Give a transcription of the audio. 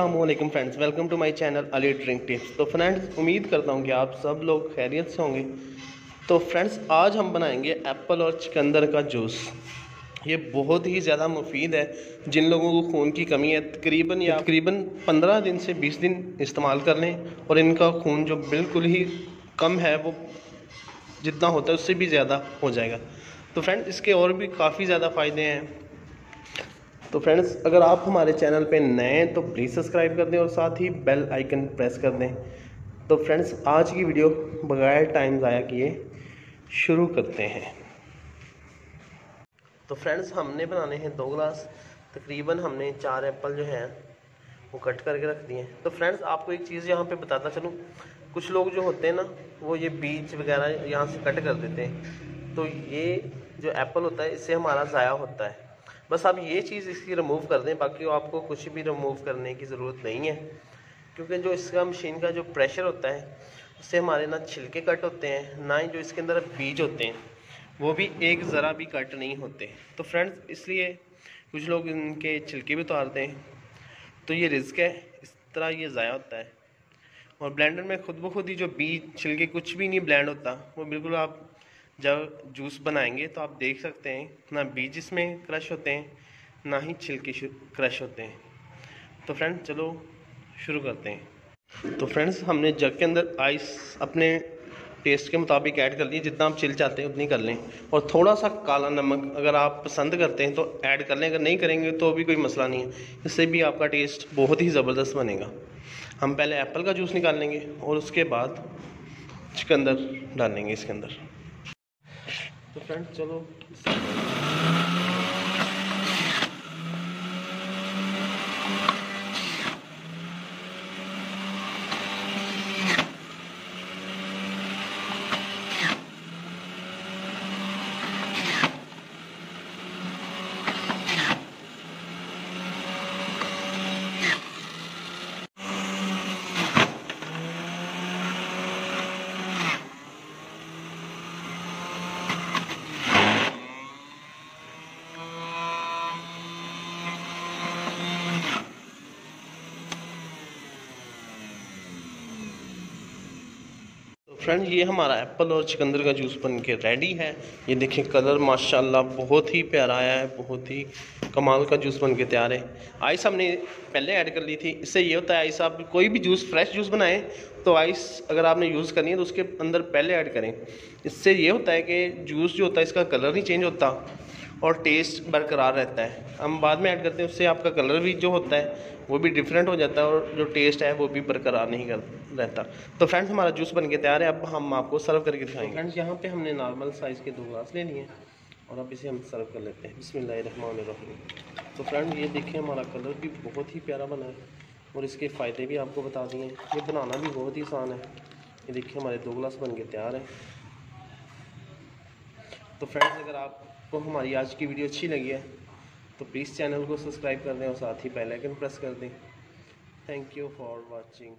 Aslam friends welcome to my channel Ali drink tips तो friends उम्मीद करता हूँ कि आप सब लोग खैरियत से होंगे। तो फ्रेंड्स आज हम बनाएँगे एप्पल और चिकंदर का जूस ये बहुत ही ज़्यादा मुफीद है। जिन लोगों को खून की कमी है, तकरीबन या तकरीबन पंद्रह दिन से बीस दिन इस्तेमाल कर लें और इनका खून जो बिल्कुल ही कम है, वो जितना होता है, उससे भी ज़्यादा हो जाएगा। तो फ्रेंड्स इसके और भी काफ़ी ज़्यादा फ़ायदे हैं। तो फ्रेंड्स अगर आप हमारे चैनल पे नए हैं तो प्लीज़ सब्सक्राइब कर दें और साथ ही बेल आइकन प्रेस कर दें। तो फ्रेंड्स आज की वीडियो बगैर टाइम ज़ाया किए शुरू करते हैं। तो फ्रेंड्स हमने बनाने हैं दो ग्लास तकरीबन हमने चार एप्पल जो हैं, वो कट करके रख दिए हैं। तो फ्रेंड्स आपको एक चीज़ यहाँ पे बताता चलूँ। कुछ लोग जो होते हैं ना, वो ये बीज वगैरह यहाँ से कट कर देते हैं। तो ये जो एप्पल होता है, इससे हमारा ज़ाया होता है। बस आप ये चीज़ इसकी रिमूव कर दें, बाकी आपको कुछ भी रिमूव करने की ज़रूरत नहीं है। क्योंकि जो इसका मशीन का जो प्रेशर होता है, उससे हमारे ना छिलके कट होते हैं, ना ही जो इसके अंदर बीज होते हैं, वो भी एक ज़रा भी कट नहीं होते। तो फ्रेंड्स इसलिए कुछ लोग इनके छिलके भी उतारते हैं तो ये रिस्क है, इस तरह ये ज़ाया होता है। और ब्लेंडर में खुद ब खुद ही जो बीज, छिलके कुछ भी नहीं ब्लेंड होता, वो बिल्कुल आप जब जूस बनाएँगे तो आप देख सकते हैं, ना बीज इसमें क्रश होते हैं, ना ही छिलके क्रश होते हैं। तो फ्रेंड्स, चलो शुरू करते हैं। तो फ्रेंड्स, हमने जग के अंदर आइस अपने टेस्ट के मुताबिक ऐड कर ली, जितना आप चिल चाहते हैं उतनी कर लें। और थोड़ा सा काला नमक अगर आप पसंद करते हैं तो ऐड कर लें, अगर नहीं करेंगे तो भी कोई मसला नहीं है। इससे भी आपका टेस्ट बहुत ही ज़बरदस्त बनेगा। हम पहले एप्पल का जूस निकाल लेंगे और उसके बाद चिकंदर डालेंगे इसके अंदर। तो फ्रेंड्स चलो। फ्रेंड ये हमारा एप्पल और चिकंदर का जूस बन के रेडी है। ये देखें कलर माशाल्लाह बहुत ही प्यारा आया है, बहुत ही कमाल का जूस बन के तैयार है। आइस हमने पहले ऐड कर ली थी, इससे ये होता है, आइस आप कोई भी जूस फ्रेश जूस बनाएँ तो आइस अगर आपने यूज़ करनी है तो उसके अंदर पहले ऐड करें। इससे ये होता है कि जूस जो होता है, इसका कलर नहीं चेंज होता। और टेस्ट बरकरार रहता है। हम बाद में ऐड करते हैं उससे आपका कलर भी जो होता है वो भी डिफरेंट हो जाता है और जो टेस्ट है वो भी बरकरार नहीं कर रहता। तो फ्रेंड्स हमारा जूस बन के तैयार है। अब हम आपको सर्व करके दिखाएँगे। फ्रेंड्स यहाँ पे हमने नॉर्मल साइज़ के दो ग्लास ले लिए और अब इसे हम सर्व कर लेते हैं। बिसमीम तो फ्रेंड ये देखें हमारा कलर भी बहुत ही प्यारा बना है और इसके फ़ायदे भी आपको बता दिए ये बनाना भी बहुत ही आसान है। ये देखिए हमारे दो ग्लास बन के तैयार हैं। तो फ्रेंड्स अगर आपको हमारी आज की वीडियो अच्छी लगी है तो प्लीज़ चैनल को सब्सक्राइब कर दें और साथ ही बेल आइकन प्रेस कर दें। Thank you for watching